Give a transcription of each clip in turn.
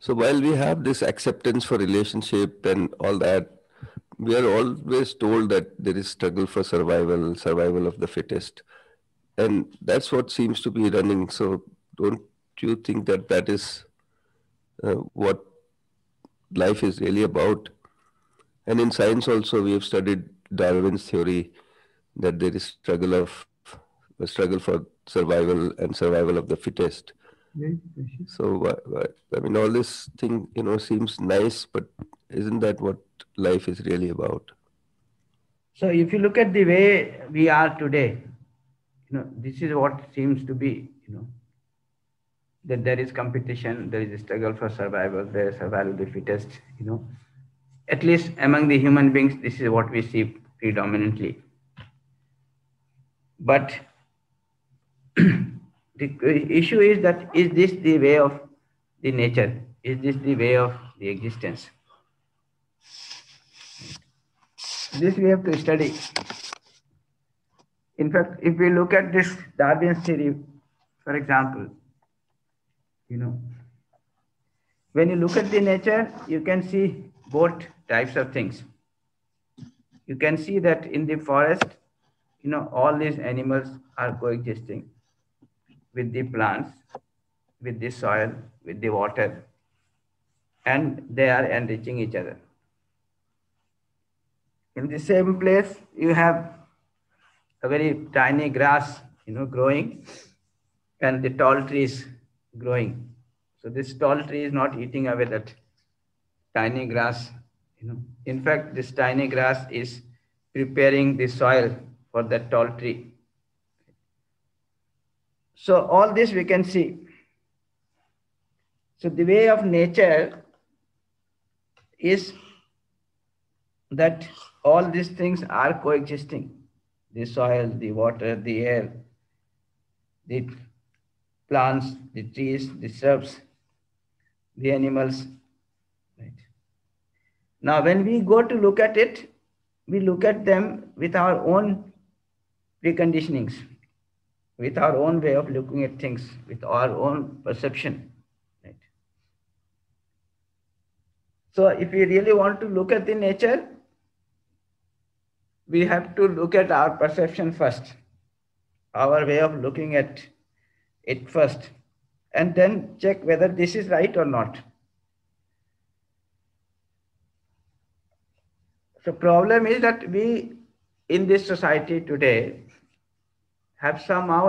So while we have this acceptance for relationship and all that, we are always told that there is struggle for survival, survival of the fittest, and that's what seems to be running. So don't you think that that is uh, what life is really about? And in science also, we have studied Darwin's theory that there is struggle of struggle for survival and survival of the fittest. So, I mean, all this thing, you know, seems nice, but isn't that what life is really about? So, if you look at the way we are today, you know, this is what seems to be, you know, that there is competition, there is a struggle for survival, there is survival of the fittest, you know. At least among the human beings, this is what we see predominantly. But the issue is that is this the way of the nature? Is this the way of the existence? This we have to study. In fact, if we look at this Darwin's theory, for example, you know, when you look at the nature, you can see both types of things. You can see that in the forest, you know, all these animals are coexisting with the plants, with the soil, with the water, and they are enriching each other. In the same place, you have a very tiny grass, you know, growing, and the tall trees growing. So this tall tree is not eating away that tiny grass. You know, in fact, this tiny grass is preparing the soil for that tall tree. So all this we can see. So the way of nature is that all these things are coexisting. The soil, the water, the air, the plants, the trees, the shrubs, the animals. Right. Now, when we go to look at it, we look at them with our own preconditionings with our own way of looking at things, with our own perception. Right? So if we really want to look at the nature, we have to look at our perception first, our way of looking at it first, and then check whether this is right or not. The problem is that we, in this society today, have somehow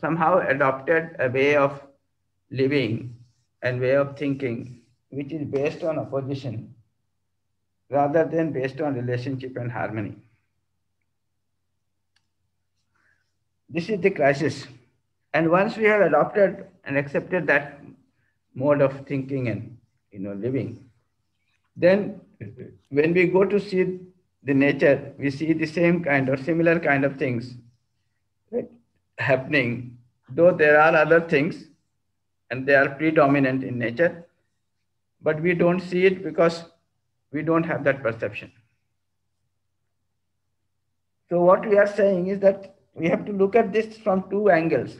somehow adopted a way of living and way of thinking which is based on opposition rather than based on relationship and harmony. This is the crisis. And once we have adopted and accepted that mode of thinking and you know living, then when we go to see the nature, we see the same kind or similar kind of things happening, though there are other things and they are predominant in nature, but we don't see it because we don't have that perception. So what we are saying is that we have to look at this from two angles.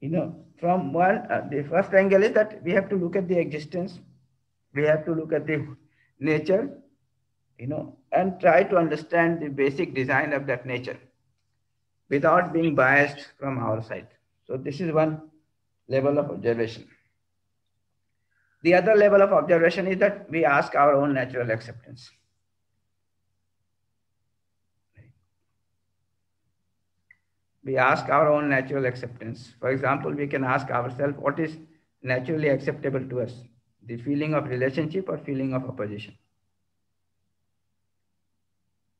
You know, from one, uh, the first angle is that we have to look at the existence, we have to look at the nature, you know, and try to understand the basic design of that nature without being biased from our side. So this is one level of observation. The other level of observation is that we ask our own natural acceptance. We ask our own natural acceptance. For example, we can ask ourselves what is naturally acceptable to us, the feeling of relationship or feeling of opposition.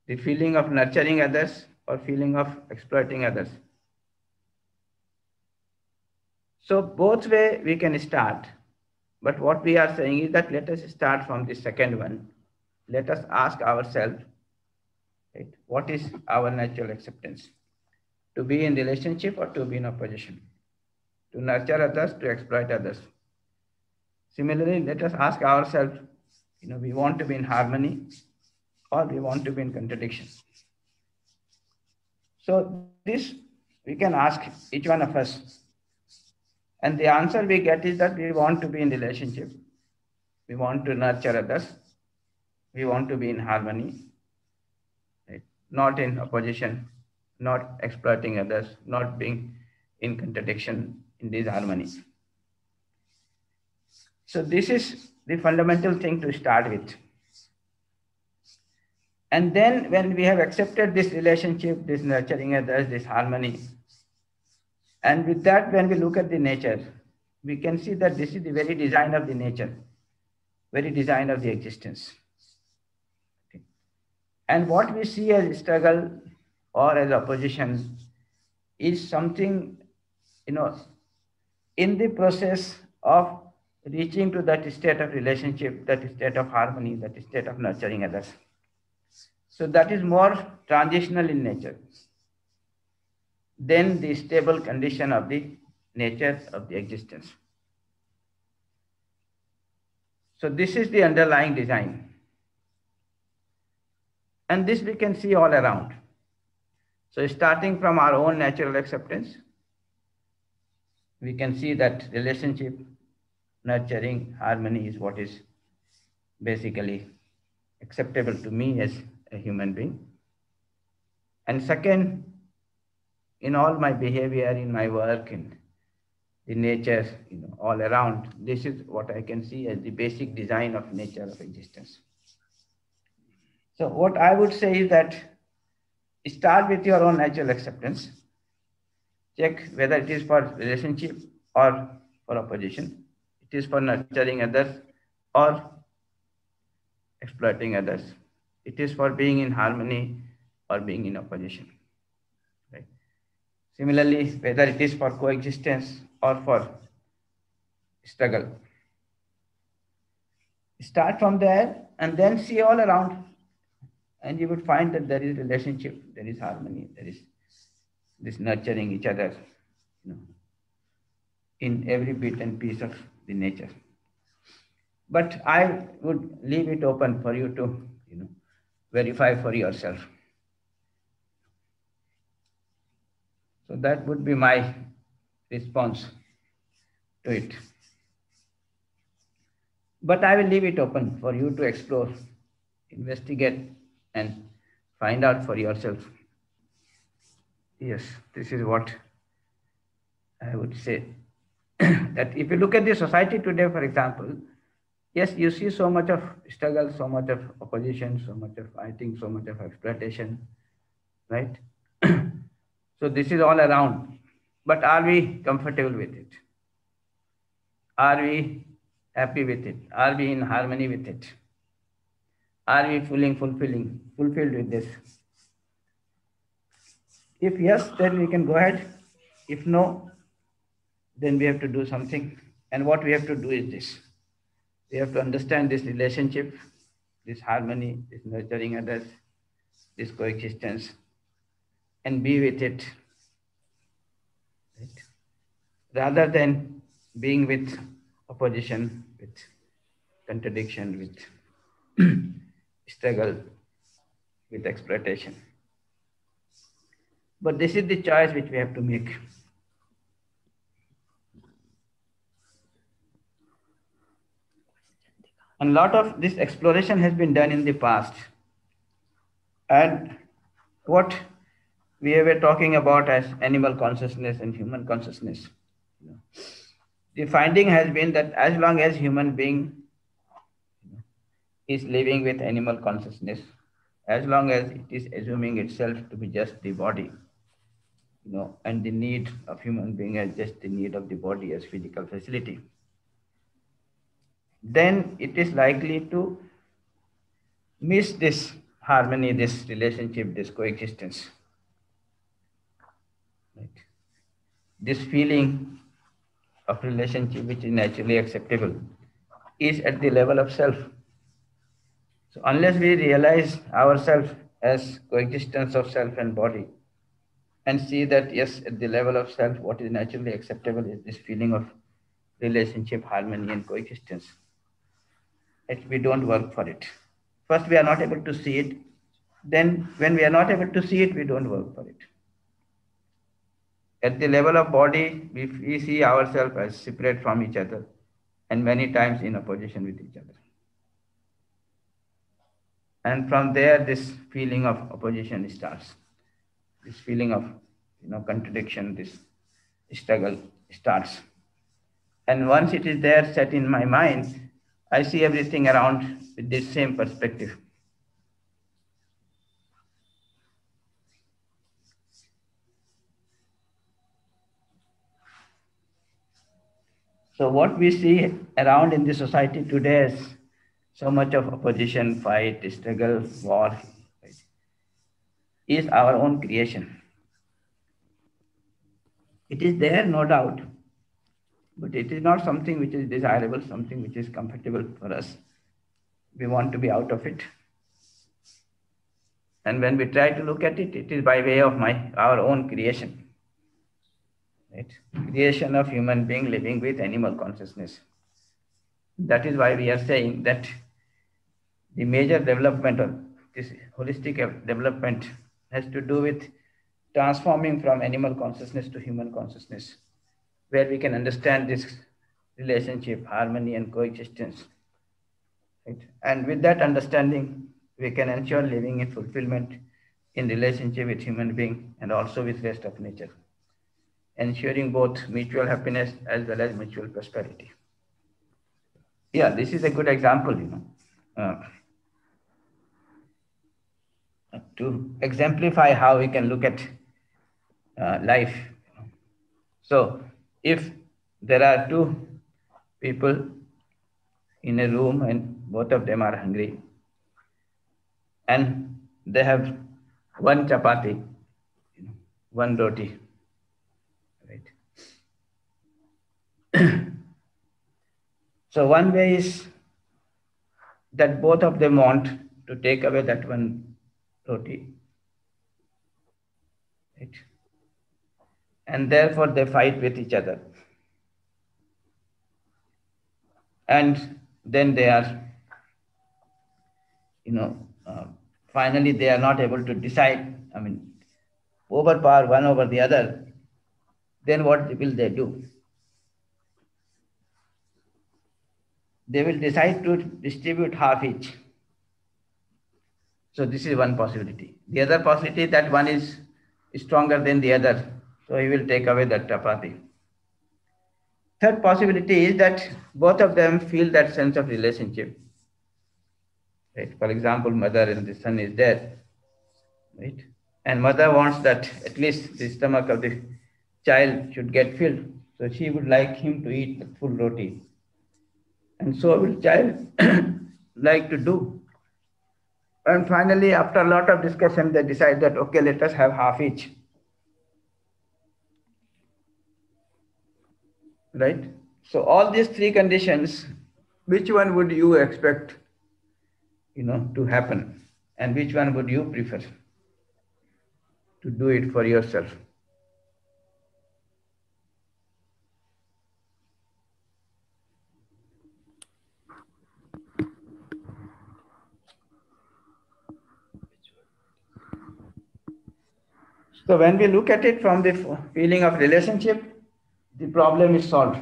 The feeling of nurturing others or feeling of exploiting others. So both way we can start. But what we are saying is that let us start from the second one. Let us ask ourselves, right, what is our natural acceptance? To be in relationship or to be in opposition? To nurture others, to exploit others. Similarly, let us ask ourselves, you know, we want to be in harmony or we want to be in contradiction. So this we can ask each one of us. And the answer we get is that we want to be in relationship. We want to nurture others. We want to be in harmony, right? not in opposition, not exploiting others, not being in contradiction in this harmony. So this is the fundamental thing to start with. And then when we have accepted this relationship, this nurturing others, this harmony, and with that, when we look at the nature, we can see that this is the very design of the nature, very design of the existence. Okay. And what we see as struggle or as opposition is something, you know, in the process of reaching to that state of relationship, that state of harmony, that state of nurturing others. So that is more transitional in nature than the stable condition of the nature of the existence. So this is the underlying design. And this we can see all around. So starting from our own natural acceptance, we can see that relationship, nurturing, harmony is what is basically acceptable to me as a human being. And second, in all my behavior, in my work, in the nature, you know, all around, this is what I can see as the basic design of nature of existence. So what I would say is that start with your own natural acceptance. Check whether it is for relationship or for opposition. It is for nurturing others or exploiting others. It is for being in harmony or being in opposition. Right? Similarly, whether it is for coexistence or for struggle. Start from there and then see all around and you would find that there is relationship, there is harmony, there is this nurturing each other, you know, in every bit and piece of the nature. But I would leave it open for you to, you know, verify for yourself. So that would be my response to it. But I will leave it open for you to explore, investigate, and find out for yourself. Yes, this is what I would say. that if you look at the society today, for example, yes, you see so much of struggle, so much of opposition, so much of fighting, so much of exploitation, right? so this is all around. But are we comfortable with it? Are we happy with it? Are we in harmony with it? Are we feeling fulfilling, fulfilled with this? If yes, then we can go ahead. If no, then we have to do something. And what we have to do is this. We have to understand this relationship, this harmony, this nurturing others, this coexistence, and be with it. Right? Rather than being with opposition, with contradiction, with struggle with exploitation. But this is the choice which we have to make. And a lot of this exploration has been done in the past. And what we were talking about as animal consciousness and human consciousness. The finding has been that as long as human being is living with animal consciousness as long as it is assuming itself to be just the body you know and the need of human being as just the need of the body as physical facility then it is likely to miss this harmony this relationship this coexistence right? this feeling of relationship which is naturally acceptable is at the level of self so unless we realize ourselves as coexistence of self and body and see that yes, at the level of self, what is naturally acceptable is this feeling of relationship, harmony, and coexistence. We don't work for it. First, we are not able to see it. Then, when we are not able to see it, we don't work for it. at the level of body, we, we see ourselves as separate from each other and many times in opposition with each other. And from there, this feeling of opposition starts. This feeling of you know contradiction, this struggle starts. And once it is there set in my mind, I see everything around with this same perspective. So what we see around in the society today is so much of opposition, fight, struggle, war, right, is our own creation. It is there, no doubt, but it is not something which is desirable, something which is comfortable for us. We want to be out of it. And when we try to look at it, it is by way of my our own creation right? Creation of human being living with animal consciousness. That is why we are saying that the major development of this holistic development has to do with transforming from animal consciousness to human consciousness, where we can understand this relationship, harmony, and coexistence. Right? And with that understanding, we can ensure living in fulfillment in relationship with human being and also with rest of nature ensuring both mutual happiness as well as mutual prosperity. Yeah, this is a good example, you know, uh, to exemplify how we can look at uh, life. So, if there are two people in a room and both of them are hungry, and they have one chapati, one roti, right so one way is that both of them want to take away that one roti. Right? And therefore they fight with each other. And then they are, you know, uh, finally they are not able to decide, I mean, overpower one over the other, then what will they do? they will decide to distribute half each. So this is one possibility. The other possibility that one is stronger than the other. So he will take away that chapati. Third possibility is that both of them feel that sense of relationship. Right? For example, mother and the son is there. Right? And mother wants that at least the stomach of the child should get filled. So she would like him to eat the full roti. And so will child like to do. And finally, after a lot of discussion, they decide that, okay, let us have half each. Right? So all these three conditions, which one would you expect, you know, to happen? And which one would you prefer to do it for yourself? So when we look at it from the feeling of relationship, the problem is solved.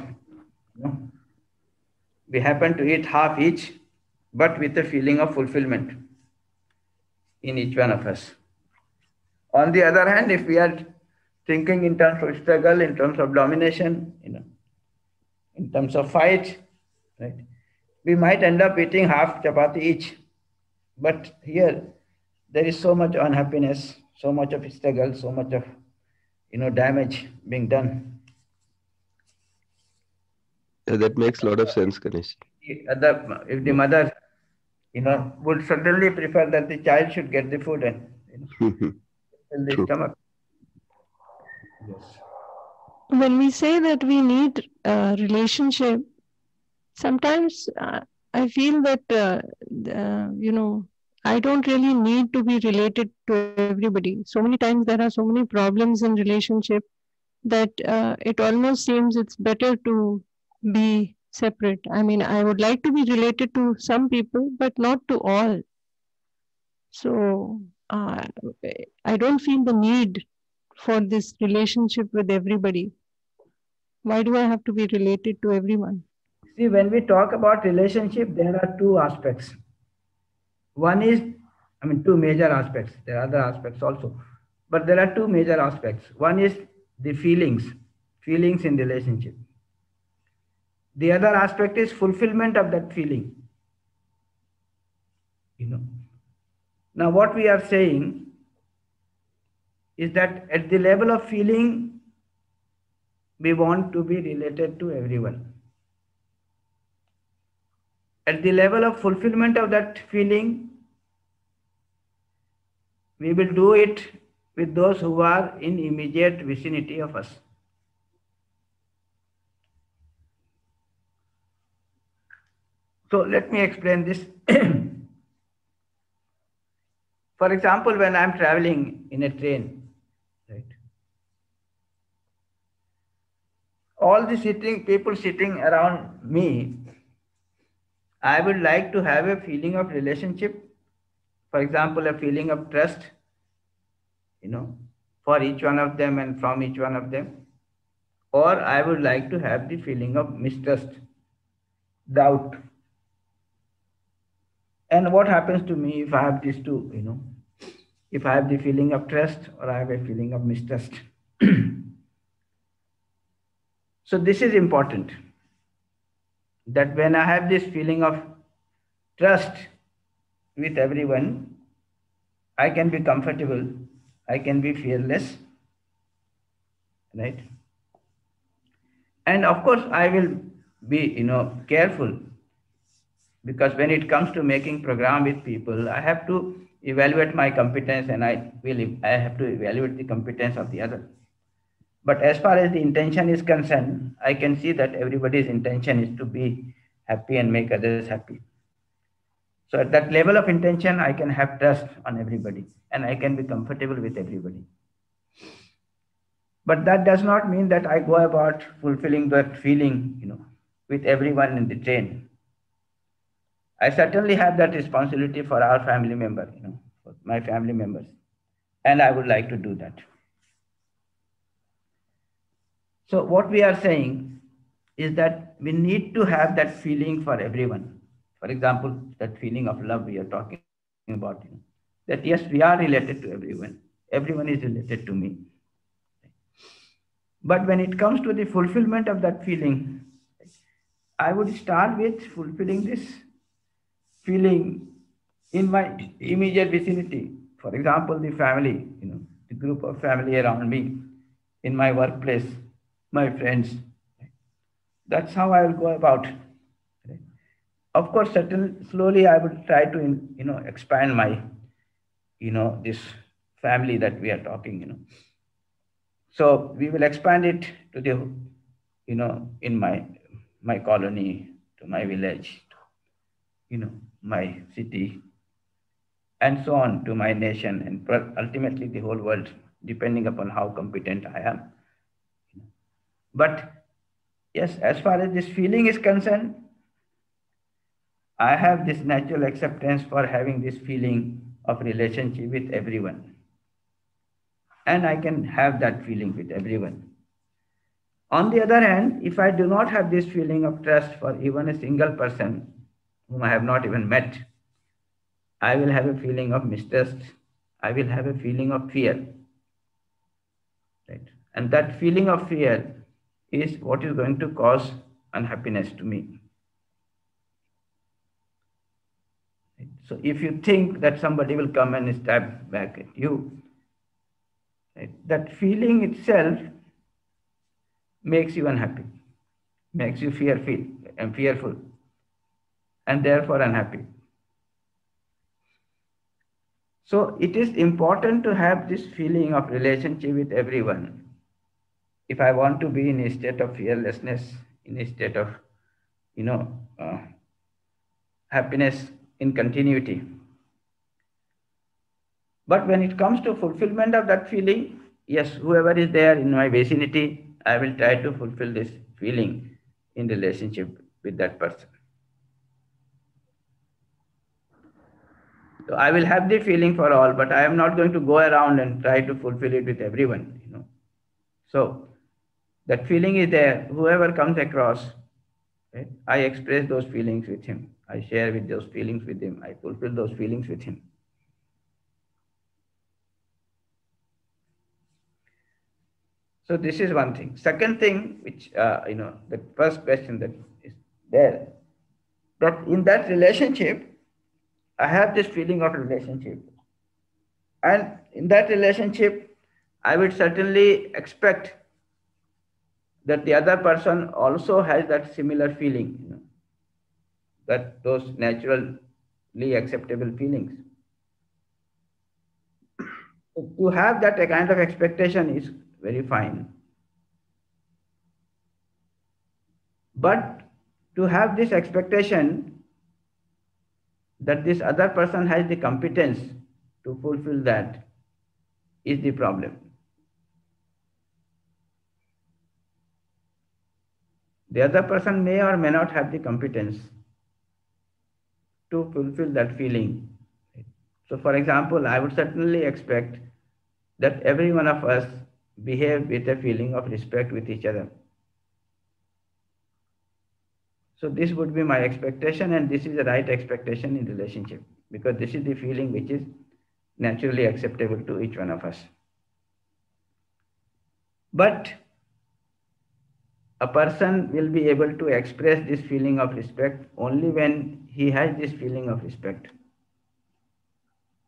We happen to eat half each, but with a feeling of fulfillment in each one of us. On the other hand, if we are thinking in terms of struggle, in terms of domination, you know, in terms of fight, right, we might end up eating half chapati each. But here, there is so much unhappiness, so much of struggle, so much of you know damage being done. Yeah, that makes a lot of sense, Ganesh. The, if the mother, you know, would certainly prefer that the child should get the food and you know, fill the True. stomach. Yes. When we say that we need a relationship, sometimes uh, I feel that uh, uh, you know I don't really need to be related to everybody. So many times there are so many problems in relationship that uh, it almost seems it's better to be separate. I mean, I would like to be related to some people, but not to all. So uh, I don't feel the need for this relationship with everybody? Why do I have to be related to everyone? See, when we talk about relationship, there are two aspects. One is, I mean, two major aspects. There are other aspects also, but there are two major aspects. One is the feelings, feelings in relationship. The other aspect is fulfillment of that feeling. You know. Now, what we are saying is that at the level of feeling, we want to be related to everyone. At the level of fulfillment of that feeling, we will do it with those who are in immediate vicinity of us. So let me explain this. For example, when I'm traveling in a train, right? All the sitting people sitting around me, I would like to have a feeling of relationship. For example, a feeling of trust, you know, for each one of them and from each one of them. Or I would like to have the feeling of mistrust, doubt, and what happens to me if I have these two, you know, if I have the feeling of trust or I have a feeling of mistrust. so this is important that when I have this feeling of trust with everyone, I can be comfortable, I can be fearless, right? And of course, I will be, you know, careful because when it comes to making program with people i have to evaluate my competence and i will i have to evaluate the competence of the other. But as far as the intention is concerned i can see that everybody's intention is to be happy and make others happy. So at that level of intention i can have trust on everybody and i can be comfortable with everybody. But that does not mean that i go about fulfilling that feeling you know with everyone in the train I certainly have that responsibility for our family member, you know, for my family members. And I would like to do that. So what we are saying is that we need to have that feeling for everyone. For example, that feeling of love we are talking about, you know, that yes, we are related to everyone. Everyone is related to me. But when it comes to the fulfillment of that feeling, I would start with fulfilling this feeling in my immediate vicinity. For example, the family, you know, the group of family around me, in my workplace, my friends. That's how I will go about. Of course, certain slowly I will try to, you know, expand my, you know, this family that we are talking, you know. So we will expand it to the, you know, in my my colony, to my village, you know, my city, and so on to my nation and ultimately the whole world, depending upon how competent I am. But yes, as far as this feeling is concerned, I have this natural acceptance for having this feeling of relationship with everyone. And I can have that feeling with everyone. On the other hand, if I do not have this feeling of trust for even a single person, whom I have not even met, I will have a feeling of mistrust. I will have a feeling of fear. Right? And that feeling of fear is what is going to cause unhappiness to me. So if you think that somebody will come and stab back at you, right, that feeling itself makes you unhappy, makes you fearful and fearful and therefore unhappy. So it is important to have this feeling of relationship with everyone. If I want to be in a state of fearlessness, in a state of, you know, uh, happiness in continuity. But when it comes to fulfillment of that feeling, yes, whoever is there in my vicinity, I will try to fulfill this feeling in relationship with that person. So I will have the feeling for all, but I am not going to go around and try to fulfill it with everyone, you know. So that feeling is there. Whoever comes across, right, I express those feelings with him. I share with those feelings with him. I fulfill those feelings with him. So this is one thing. Second thing, which uh, you know, the first question that is there, that in that relationship, I have this feeling of relationship, and in that relationship, I would certainly expect that the other person also has that similar feeling, you know, that those naturally acceptable feelings. to have that kind of expectation is very fine. But to have this expectation that this other person has the competence to fulfill that is the problem. The other person may or may not have the competence to fulfill that feeling. So, for example, I would certainly expect that every one of us behave with a feeling of respect with each other. So this would be my expectation and this is the right expectation in relationship because this is the feeling which is naturally acceptable to each one of us. But a person will be able to express this feeling of respect only when he has this feeling of respect.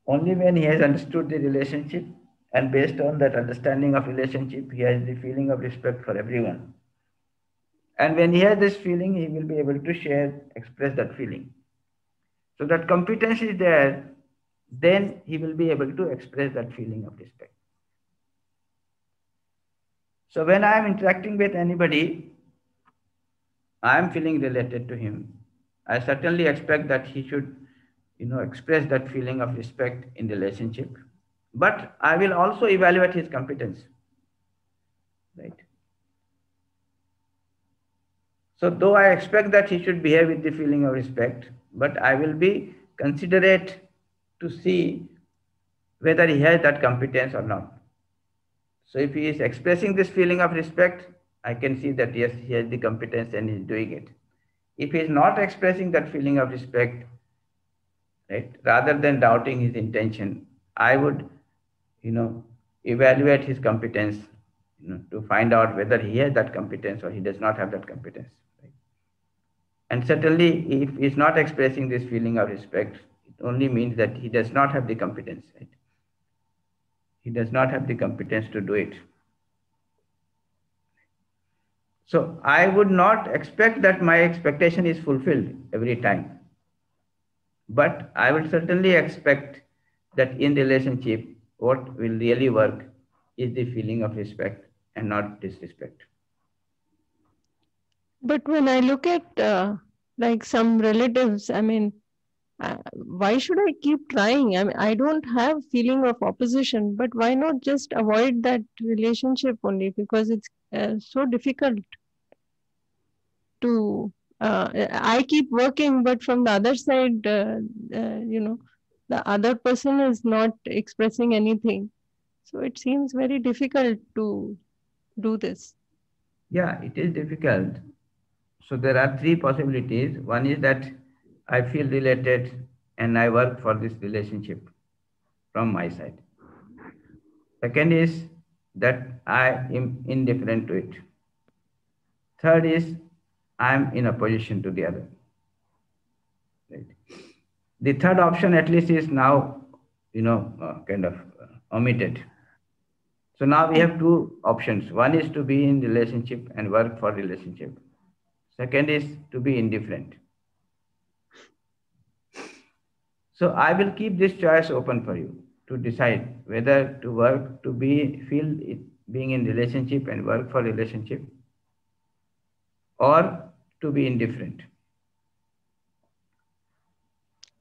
Only when he has understood the relationship and based on that understanding of relationship, he has the feeling of respect for everyone. And when he has this feeling, he will be able to share, express that feeling. So that competence is there, then he will be able to express that feeling of respect. So when I am interacting with anybody, I am feeling related to him. I certainly expect that he should, you know, express that feeling of respect in relationship but I will also evaluate his competence. Right. So though I expect that he should behave with the feeling of respect, but I will be considerate to see whether he has that competence or not. So if he is expressing this feeling of respect, I can see that yes, he has the competence and he's doing it. If he is not expressing that feeling of respect, right, rather than doubting his intention, I would you know, evaluate his competence, you know, to find out whether he has that competence or he does not have that competence. And certainly, if he's not expressing this feeling of respect, it only means that he does not have the competence. Right? He does not have the competence to do it. So I would not expect that my expectation is fulfilled every time. But I would certainly expect that in relationship, what will really work is the feeling of respect and not disrespect. But when I look at uh, like some relatives, I mean, uh, why should I keep trying? I mean, I don't have feeling of opposition, but why not just avoid that relationship only? Because it's uh, so difficult to. Uh, I keep working, but from the other side, uh, uh, you know, the other person is not expressing anything. So it seems very difficult to do this. Yeah, it is difficult. So there are three possibilities. One is that I feel related and I work for this relationship from my side. Second is that I am indifferent to it. Third is I am in opposition to the other. Right. The third option at least is now, you know, uh, kind of uh, omitted. So now we have two options. One is to be in relationship and work for relationship. Second is to be indifferent. So I will keep this choice open for you to decide whether to work, to be, feel it, being in relationship and work for relationship or to be indifferent.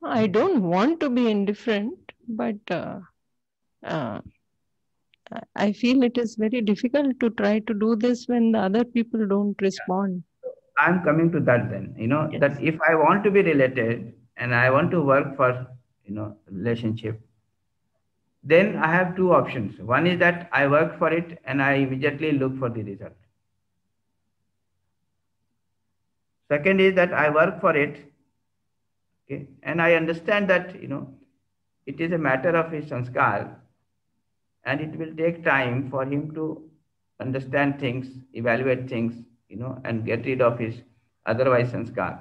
I don't want to be indifferent, but uh, uh, I feel it is very difficult to try to do this when the other people don't respond. I'm coming to that then. You know, yes. that if I want to be related and I want to work for you know, relationship, then I have two options. One is that I work for it and I immediately look for the result. Second is that I work for it, okay, and I understand that you know it is a matter of his sanskar, and it will take time for him to understand things, evaluate things, you know, and get rid of his otherwise sanskar.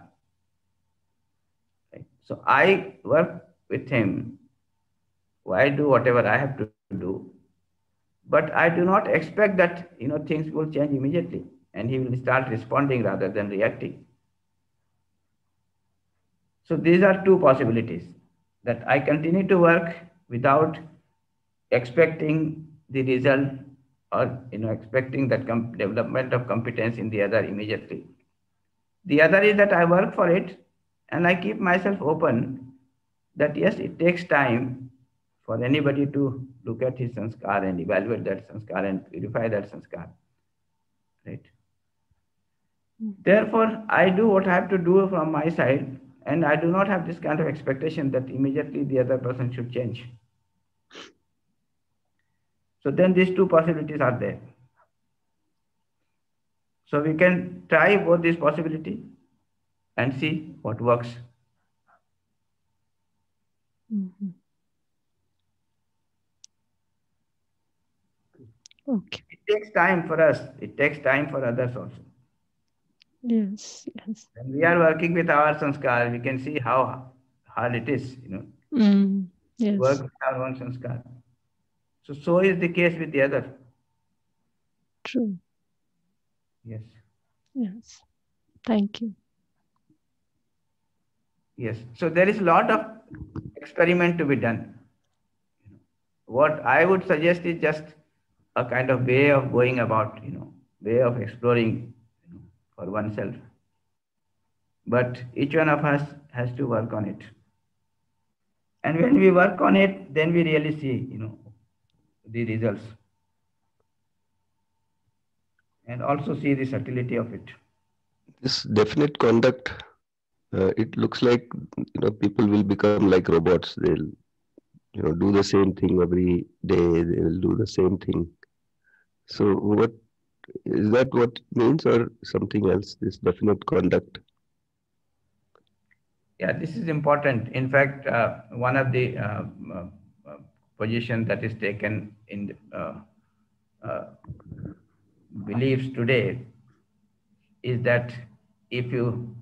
Right? So I work with him. I do whatever I have to do, but I do not expect that you know things will change immediately, and he will start responding rather than reacting. So these are two possibilities that I continue to work without expecting the result or you know expecting that development of competence in the other immediately. The other is that I work for it and I keep myself open that yes, it takes time for anybody to look at his sanskar and evaluate that sanskar and purify that sanskar. Right. Hmm. Therefore, I do what I have to do from my side and I do not have this kind of expectation that immediately the other person should change. So then these two possibilities are there. So we can try both these possibilities and see what works. Mm-hmm. Okay. It takes time for us. It takes time for others also. Yes, yes. When we are working with our sanskar, we can see how hard it is, you know. Mm, yes. Work with our own sanskar. So, so is the case with the other. True. Yes. Yes. Thank you. Yes. So there is a lot of experiment to be done. What I would suggest is just a kind of way of going about, you know, way of exploring you know, for oneself. But each one of us has to work on it. And when we work on it, then we really see, you know, the results. And also see the subtlety of it. This definite conduct, uh, it looks like, you know, people will become like robots. They'll, you know, do the same thing every day. They will do the same thing. So what is that what it means or something else, this definite conduct? Yeah, this is important. In fact, uh, one of the uh, uh, position that is taken in uh, uh, beliefs today is that if you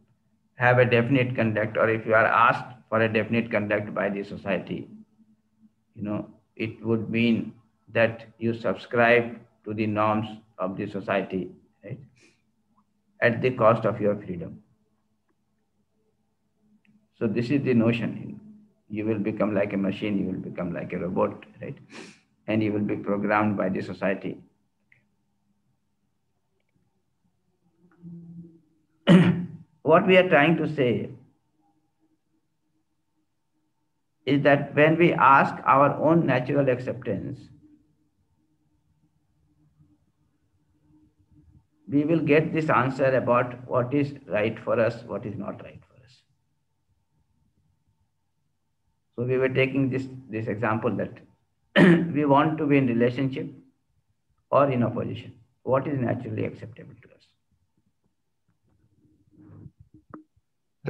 have a definite conduct or if you are asked for a definite conduct by the society, you know, it would mean that you subscribe to the norms of the society right, at the cost of your freedom. So this is the notion. You will become like a machine, you will become like a robot, right? And you will be programmed by the society. what we are trying to say is that when we ask our own natural acceptance, we will get this answer about what is right for us, what is not right for us. So we were taking this, this example that we want to be in relationship or in opposition. What is naturally acceptable to us?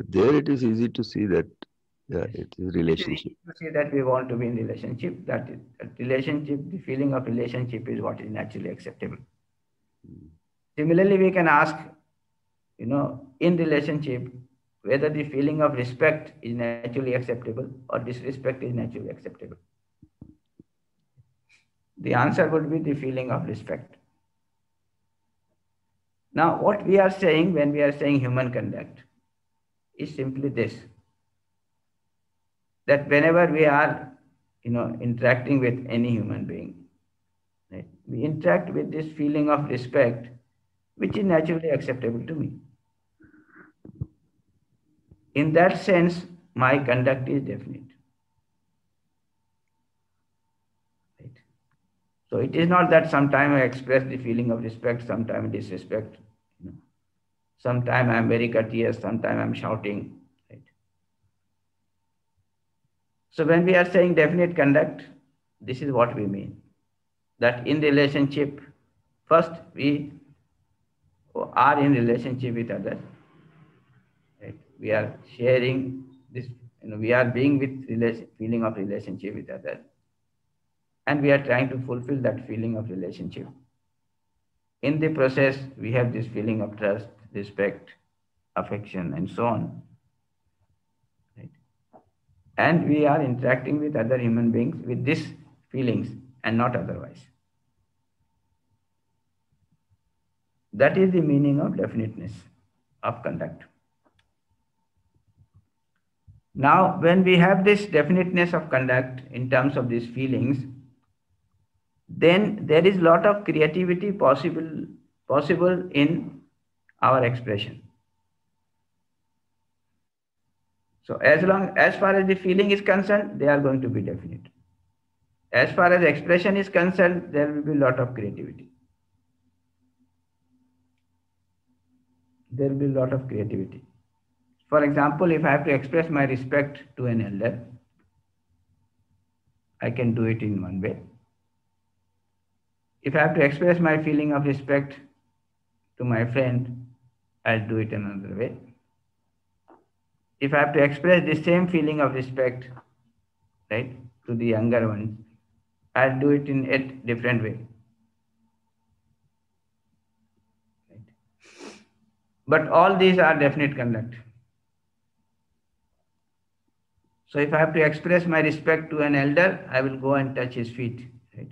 There it is easy to see that yeah, it is relationship. To see that we want to be in relationship, that, is, that relationship, the feeling of relationship is what is naturally acceptable. Mm. Similarly, we can ask, you know, in relationship, whether the feeling of respect is naturally acceptable or disrespect is naturally acceptable. The answer would be the feeling of respect. Now, what we are saying when we are saying human conduct is simply this that whenever we are you know interacting with any human being right, we interact with this feeling of respect which is naturally acceptable to me. In that sense, my conduct is definite. Right? So it is not that sometime I express the feeling of respect, sometime disrespect. You know. Sometime I am very courteous, sometime I am shouting. Right? So when we are saying definite conduct, this is what we mean. That in relationship, first we are in relationship with others. We are sharing this, you know, we are being with relation, feeling of relationship with others. And we are trying to fulfill that feeling of relationship. In the process, we have this feeling of trust, respect, affection, and so on. Right? And we are interacting with other human beings with these feelings and not otherwise. That is the meaning of definiteness of conduct. Now, when we have this definiteness of conduct in terms of these feelings, then there is a lot of creativity possible, possible in our expression. So as long as far as the feeling is concerned, they are going to be definite. As far as expression is concerned, there will be a lot of creativity. There will be a lot of creativity. For example, if I have to express my respect to an elder, I can do it in one way. If I have to express my feeling of respect to my friend, I'll do it another way. If I have to express the same feeling of respect, right, to the younger ones, I'll do it in a different way. Right. But all these are definite conduct. So if I have to express my respect to an elder, I will go and touch his feet. Right?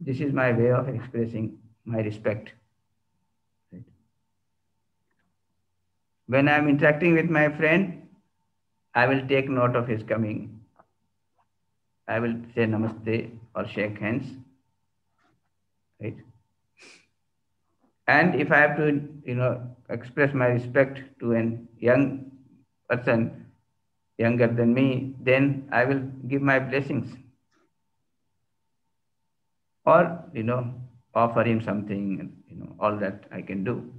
This is my way of expressing my respect. Right? When I am interacting with my friend, I will take note of his coming. I will say namaste or shake hands. Right? And if I have to, you know, express my respect to an young person, younger than me, then I will give my blessings. Or, you know, offer him something, you know, all that I can do.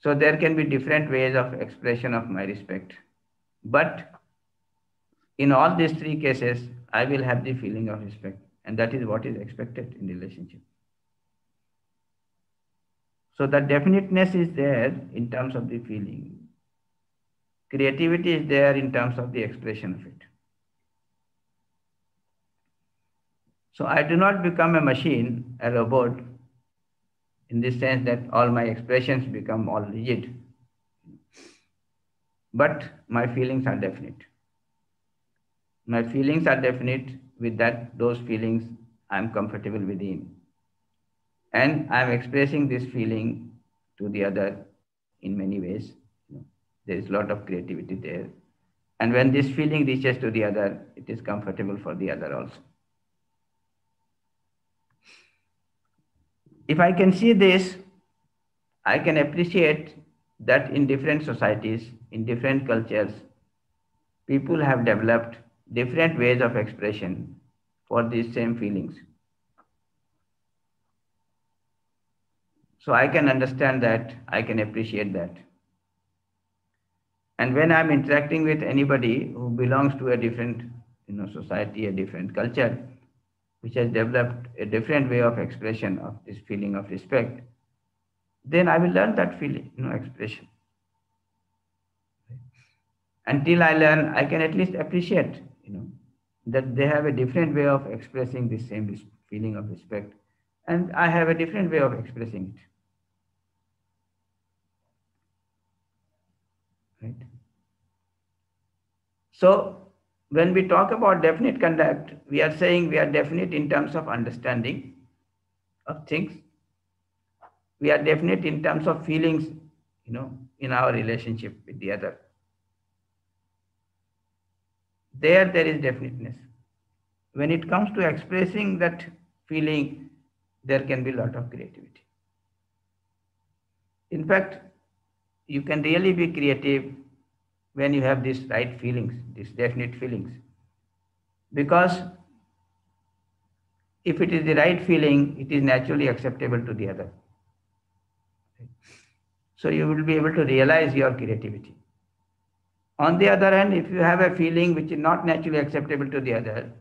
So there can be different ways of expression of my respect. But in all these three cases, I will have the feeling of respect. And that is what is expected in relationship. So the definiteness is there in terms of the feeling creativity is there in terms of the expression of it. So I do not become a machine, a robot, in this sense that all my expressions become all rigid. But my feelings are definite. My feelings are definite with that, those feelings I'm comfortable within. And I'm expressing this feeling to the other in many ways. There is a lot of creativity there. And when this feeling reaches to the other, it is comfortable for the other also. If I can see this, I can appreciate that in different societies, in different cultures, people have developed different ways of expression for these same feelings. So I can understand that, I can appreciate that. And when I'm interacting with anybody who belongs to a different you know, society, a different culture, which has developed a different way of expression of this feeling of respect, then I will learn that feeling, you know, expression. Until I learn, I can at least appreciate, you know, that they have a different way of expressing the same feeling of respect, and I have a different way of expressing it. Right? So when we talk about definite conduct, we are saying we are definite in terms of understanding of things. We are definite in terms of feelings, you know, in our relationship with the other. There, there is definiteness. When it comes to expressing that feeling, there can be a lot of creativity. In fact, you can really be creative when you have these right feelings, these definite feelings. Because if it is the right feeling, it is naturally acceptable to the other. So you will be able to realize your creativity. On the other hand, if you have a feeling which is not naturally acceptable to the other,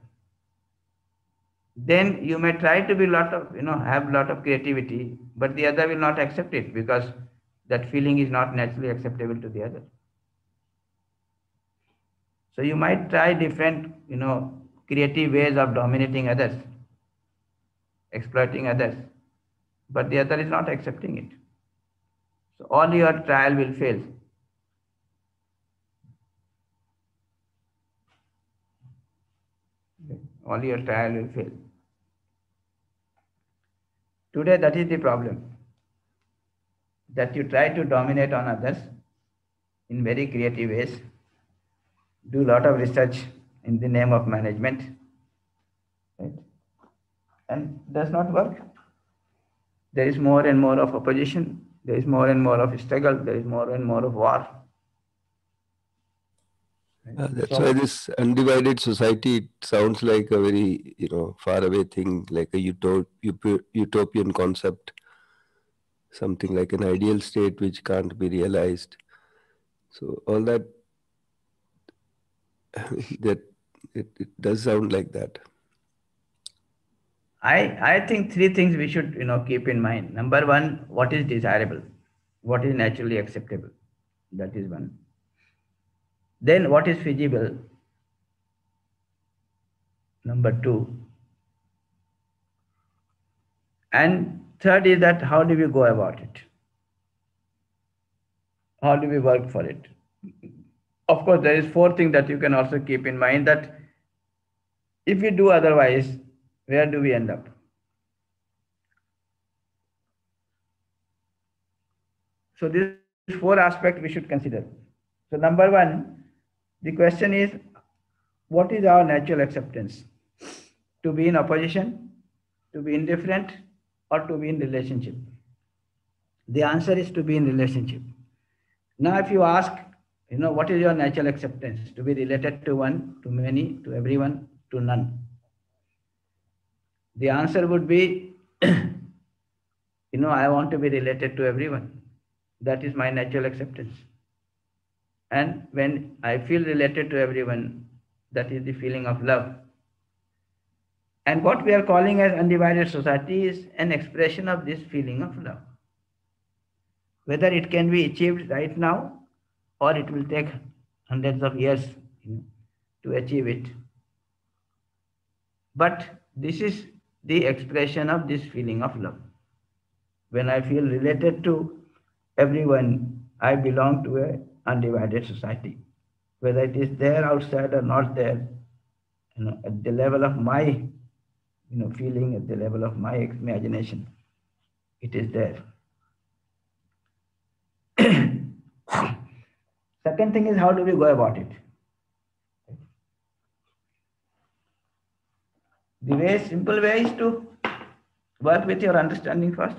then you may try to be lot of, you know, have lot of creativity, but the other will not accept it because that feeling is not naturally acceptable to the other. So you might try different, you know, creative ways of dominating others, exploiting others, but the other is not accepting it. So all your trial will fail. All your trial will fail. Today, that is the problem. That you try to dominate on others in very creative ways, do a lot of research in the name of management, right? and does not work. There is more and more of opposition, there is more and more of struggle, there is more and more of war. Uh, that's so, why this undivided society sounds like a very you know far away thing, like a utop- utopian concept, something like an ideal state which can't be realized. So all that that it, it does sound like that. I I think three things we should you know keep in mind. Number one, what is desirable, what is naturally acceptable. That is one then what is feasible? Number two. And third is that how do we go about it? How do we work for it? Of course, there is fourth thing that you can also keep in mind that if we do otherwise, where do we end up? So these four aspects we should consider. So number one, the question is, what is our natural acceptance? To be in opposition, to be indifferent, or to be in relationship? The answer is to be in relationship. Now, if you ask, you know, what is your natural acceptance? To be related to one, to many, to everyone, to none. The answer would be, you know, I want to be related to everyone. That is my natural acceptance. And when I feel related to everyone, that is the feeling of love. And what we are calling as undivided society is an expression of this feeling of love. Whether it can be achieved right now or it will take hundreds of years you know, to achieve it. But this is the expression of this feeling of love. When I feel related to everyone, I belong to a undivided society. Whether it is there outside or not there, you know, at the level of my you know, feeling, at the level of my imagination, it is there. Second thing is how do we go about it? The way, simple way is to work with your understanding first,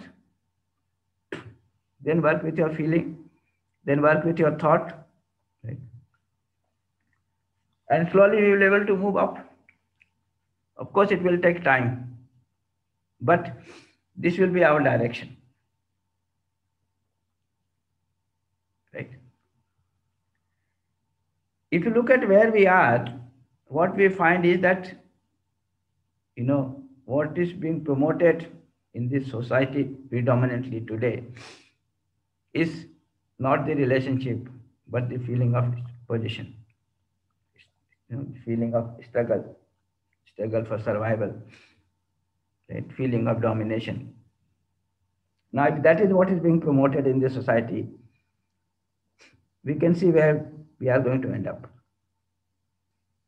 then work with your feeling, then work with your thought. Right? And slowly you will be able to move up. Of course, it will take time, but this will be our direction. Right? If you look at where we are, what we find is that, you know, what is being promoted in this society predominantly today is not the relationship, but the feeling of position, you know, feeling of struggle, struggle for survival, right? feeling of domination. Now, if that is what is being promoted in the society, we can see where we are going to end up.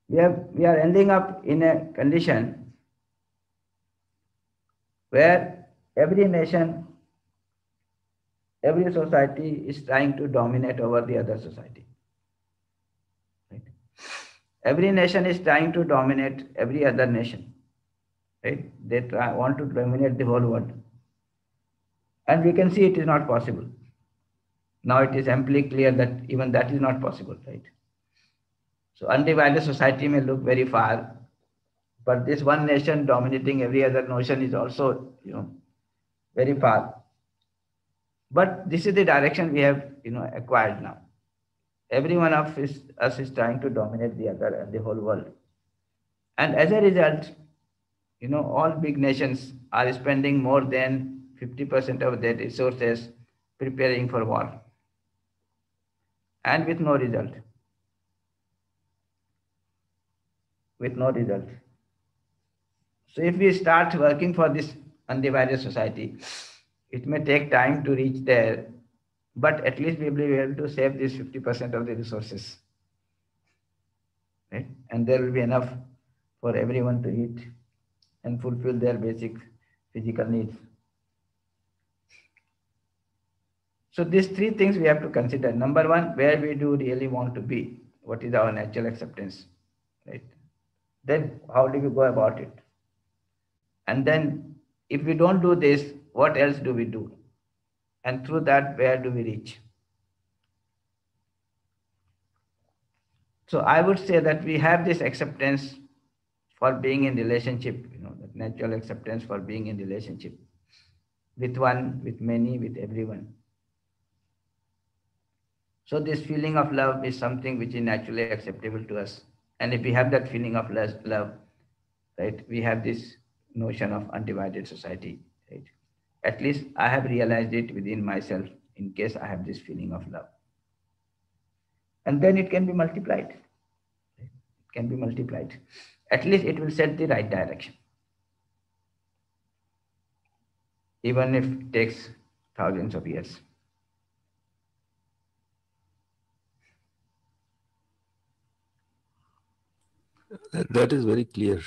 We are, we are ending up in a condition where every nation every society is trying to dominate over the other society. Every nation is trying to dominate every other nation. Right? They try, want to dominate the whole world. And we can see it is not possible. Now it is amply clear that even that is not possible, right? So undivided society may look very far, but this one nation dominating every other nation is also, you know, very far. But this is the direction we have, you know, acquired now. Every one of us is trying to dominate the other and the whole world. And as a result, you know, all big nations are spending more than 50% of their resources preparing for war and with no result. With no result. So if we start working for this undivided society, it may take time to reach there, but at least we will be able to save this 50% of the resources. Right? And there will be enough for everyone to eat and fulfill their basic physical needs. So these three things we have to consider. Number one, where we do really want to be. What is our natural acceptance? Right? Then how do we go about it? And then if we don't do this, what else do we do? And through that, where do we reach? So I would say that we have this acceptance for being in relationship, you know, that natural acceptance for being in relationship with one, with many, with everyone. So this feeling of love is something which is naturally acceptable to us. And if we have that feeling of love, right, we have this notion of undivided society? At least I have realized it within myself in case I have this feeling of love. And then it can be multiplied. It can be multiplied. At least it will set the right direction. Even if it takes thousands of years. That, is very clear.